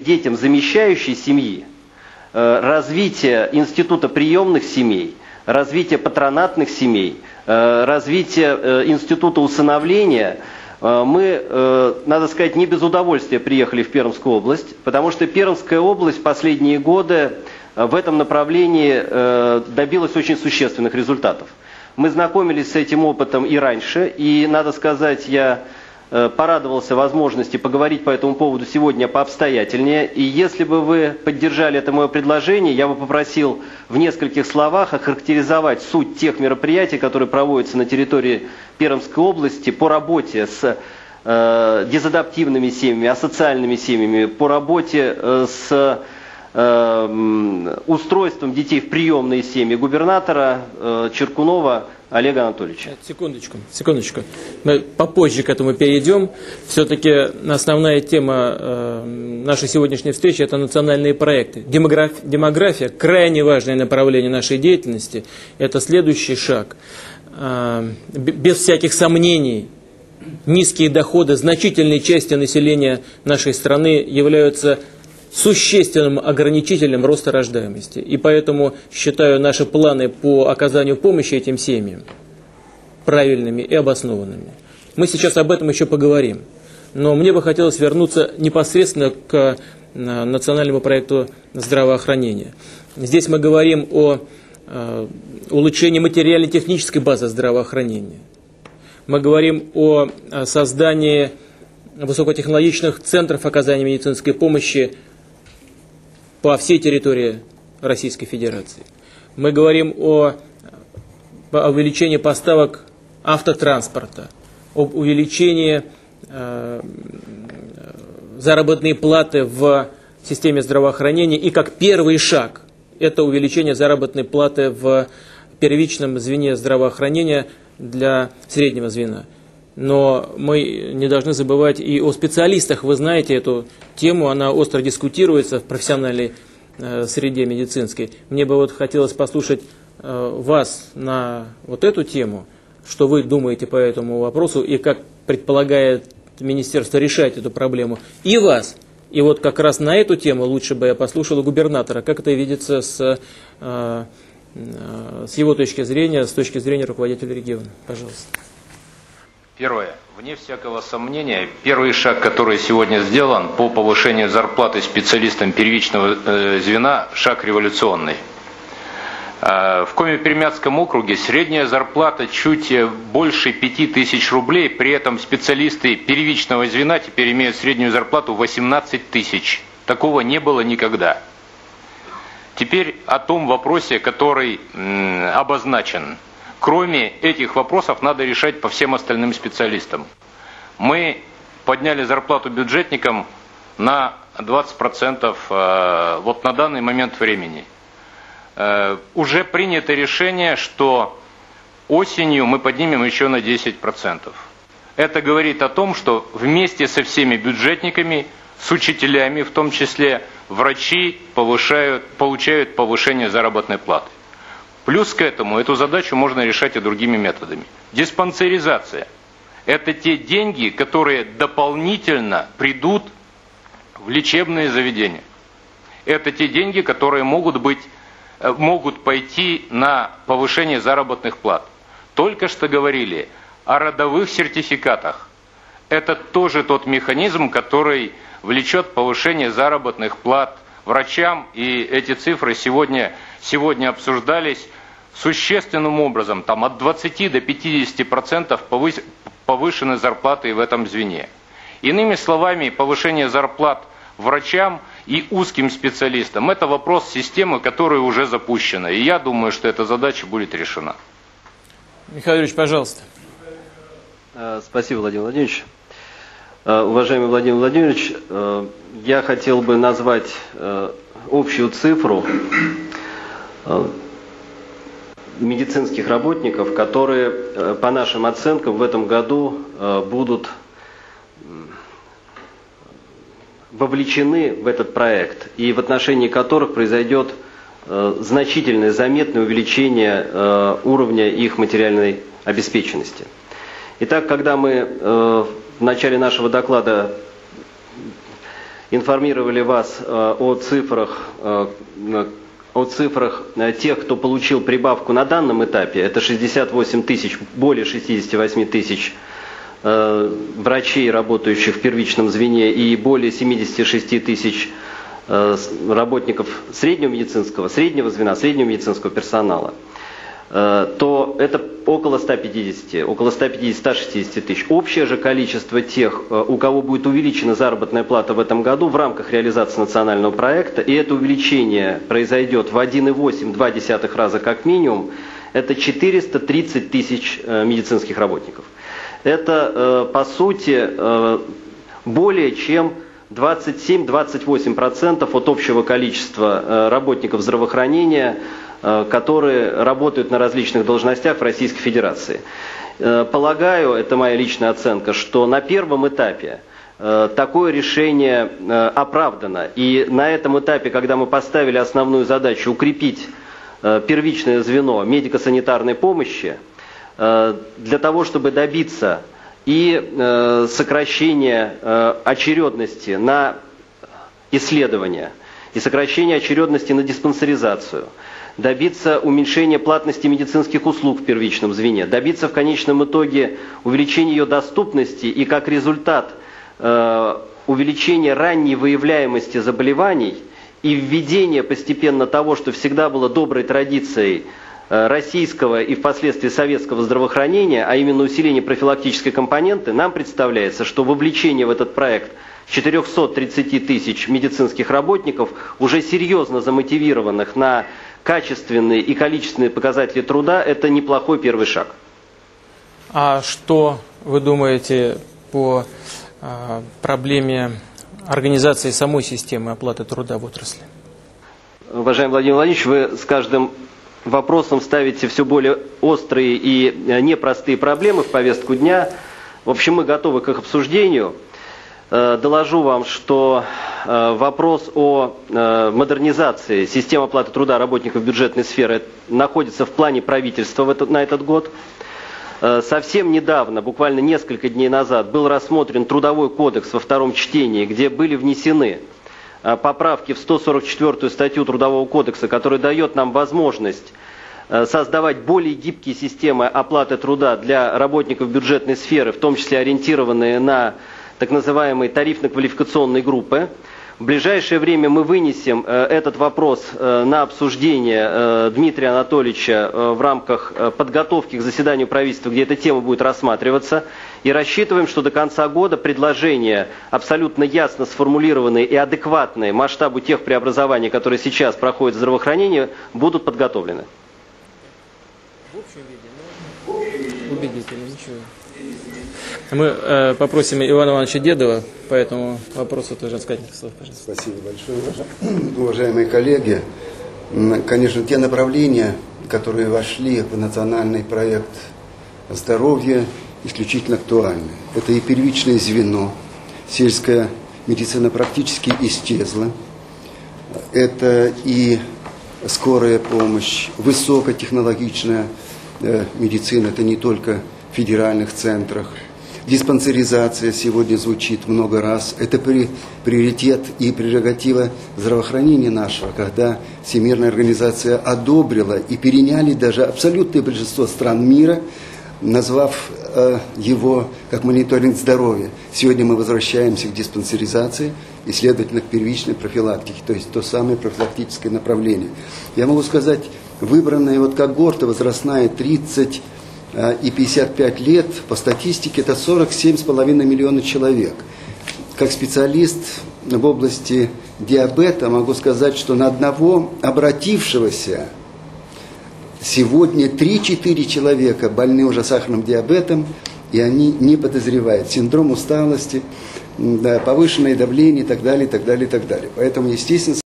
детям замещающей семьи, э, развитие института приемных семей, развитие патронатных семей, э, развитие э, института усыновления, мы, надо сказать, не без удовольствия приехали в Пермскую область, потому что Пермская область в последние годы в этом направлении добилась очень существенных результатов. Мы знакомились с этим опытом и раньше, и, надо сказать, я порадовался возможности поговорить по этому поводу сегодня пообстоятельнее. И если бы вы поддержали это мое предложение, я бы попросил в нескольких словах охарактеризовать суть тех мероприятий, которые проводятся на территории Пермской области по работе с э, дезадаптивными семьями, асоциальными семьями, по работе э, с э, устройством детей в приемные семьи губернатора э, Черкунова Олега Анатольевича. Секундочку, секундочку. Мы попозже к этому перейдем. Все-таки основная тема э, нашей сегодняшней встречи – это национальные проекты. Демограф, демография – крайне важное направление нашей деятельности. Это следующий шаг. Э, без всяких сомнений, низкие доходы значительной части населения нашей страны являются существенным ограничителем роста рождаемости. И поэтому считаю наши планы по оказанию помощи этим семьям правильными и обоснованными. Мы сейчас об этом еще поговорим. Но мне бы хотелось вернуться непосредственно к э, национальному проекту здравоохранения. Здесь мы говорим о э, улучшении материально-технической базы здравоохранения. Мы говорим о создании высокотехнологичных центров оказания медицинской помощи по всей территории Российской Федерации. Мы говорим о, увеличении поставок автотранспорта, об увеличении э, заработной платы в системе здравоохранения и как первый шаг это увеличение заработной платы в первичном звене здравоохранения для среднего звена. Но мы не должны забывать и о специалистах. Вы знаете эту тему, она остро дискутируется в профессиональной э, среде медицинской. Мне бы вот хотелось послушать э, вас на вот эту тему, что вы думаете по этому вопросу и как предполагает министерство решать эту проблему, и вас. И вот как раз на эту тему лучше бы я послушал губернатора, как это видится с, э, с его точки зрения, с точки зрения руководителя региона. Пожалуйста. Первое. Вне всякого сомнения, первый шаг, который сегодня сделан по повышению зарплаты специалистам первичного э, звена, шаг революционный. Э, в Коми-Пермятском округе средняя зарплата чуть больше 5000 рублей, при этом специалисты первичного звена теперь имеют среднюю зарплату 18 тысяч. Такого не было никогда. Теперь о том вопросе, который обозначен – Кроме этих вопросов надо решать по всем остальным специалистам. Мы подняли зарплату бюджетникам на 20% э, вот на данный момент времени. Э, уже принято решение, что осенью мы поднимем еще на 10%. Это говорит о том, что вместе со всеми бюджетниками, с учителями в том числе, врачи повышают, получают повышение заработной платы. Плюс к этому эту задачу можно решать и другими методами. Диспансеризация – это те деньги, которые дополнительно придут в лечебные заведения. Это те деньги, которые могут, быть, э, могут пойти на повышение заработных плат. Только что говорили о родовых сертификатах. Это тоже тот механизм, который влечет повышение заработных плат врачам, и эти цифры сегодня, сегодня обсуждались существенным образом, там от 20 до 50 процентов повышены зарплаты в этом звене. Иными словами, повышение зарплат врачам и узким специалистам – это вопрос системы, которая уже запущена. И я думаю, что эта задача будет решена. Михаил Юрьевич, пожалуйста. Э, спасибо, Владимир Владимирович. Э, уважаемый Владимир Владимирович, э, я хотел бы назвать общую цифру медицинских работников, которые, э, по нашим оценкам, в этом году э, будут вовлечены в этот проект и в отношении которых произойдет э, значительное, заметное увеличение уровня их материальной обеспеченности. Итак, когда мы в начале нашего доклада информировали вас о цифрах, о цифрах тех, кто получил прибавку на данном этапе. Это 68 тысяч, более 68 тысяч врачей, работающих в первичном звене, и более 76 тысяч работников среднего медицинского, среднего звена, среднего медицинского персонала. Э, то это около 150, около 150-160 тысяч. Общее же количество тех, э, у кого будет увеличена заработная плата в этом году в рамках реализации национального проекта, и это увеличение произойдет в 1,8-2 раза как минимум, это 430 тысяч э, медицинских работников. Это, по сути, более чем 27-28% от общего количества работников здравоохранения которые работают на различных должностях в Российской Федерации. Э, полагаю, это моя личная оценка, что на первом этапе э, такое решение оправдано. И на этом этапе, когда мы поставили основную задачу укрепить первичное звено медико-санитарной помощи, для того, чтобы добиться и сокращения очередности на исследования, и сокращения очередности на диспансеризацию – добиться уменьшения платности медицинских услуг в первичном звене, добиться в конечном итоге увеличения ее доступности и как результат э, увеличения ранней выявляемости заболеваний и введения постепенно того, что всегда было доброй традицией российского и впоследствии советского здравоохранения, а именно усиление профилактической компоненты, нам представляется, что вовлечение в этот проект 430 тысяч медицинских работников, уже серьезно замотивированных на качественные и количественные показатели труда – это неплохой первый шаг. А что вы думаете по э, проблеме организации самой системы оплаты труда в отрасли? Уважаемый Владимир Владимирович, вы с каждым вопросом ставите все более острые и непростые проблемы в повестку дня. В общем, мы готовы к их обсуждению. Э, доложу вам, что э, вопрос о э, модернизации системы оплаты труда работников бюджетной сферы находится в плане правительства на этот год. Совсем недавно, буквально несколько дней назад, был рассмотрен Трудовой кодекс во втором чтении, где были внесены поправки в 144 статью Трудового кодекса, которая дает нам возможность создавать более гибкие системы оплаты труда для работников бюджетной сферы, в том числе ориентированные на так называемой тарифно-квалификационной группы. В ближайшее время мы вынесем э, этот вопрос э, на обсуждение э, Дмитрия Анатольевича в рамках подготовки к заседанию правительства, где эта тема будет рассматриваться. И рассчитываем, что до конца года предложения, абсолютно ясно сформулированные и адекватные масштабу тех преобразований, которые сейчас проходят в здравоохранении, будут подготовлены. В общем виде, ну, убедительно, ничего. Мы э, попросим Ивана Ивановича Дедова по этому вопросу тоже сказать слов, пожалуйста. Спасибо большое, уважаемые коллеги. Конечно, те направления, которые вошли в национальный проект здоровья, исключительно актуальны. Это и первичное звено, сельская медицина практически исчезла. Это и скорая помощь, высокотехнологичная э, медицина, это не только в федеральных центрах – Диспансеризация сегодня звучит много раз. Это при, приоритет и прерогатива здравоохранения нашего, когда Всемирная организация одобрила и переняли даже абсолютное большинство стран мира, назвав его как мониторинг здоровья. Сегодня мы возвращаемся к диспансеризации и, следовательно, к первичной профилактике, то есть то самое профилактическое направление. Я могу сказать, выбранная вот когорта возрастная 30 Э, и 55 лет, по статистике, это 47,5 миллиона человек. Как специалист в области диабета могу сказать, что на одного обратившегося сегодня 3-4 человека больны уже сахарным диабетом, и они не подозревают синдром усталости, да, повышенное давление и так далее, и так далее, и так далее. Поэтому, естественно,